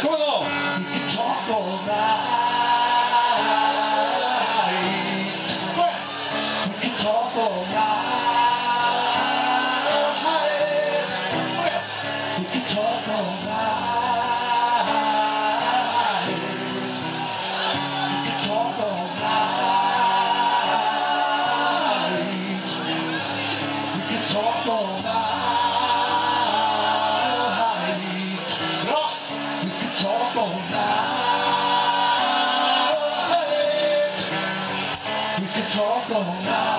Come along. You can talk all night. can talk all night.